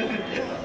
yeah.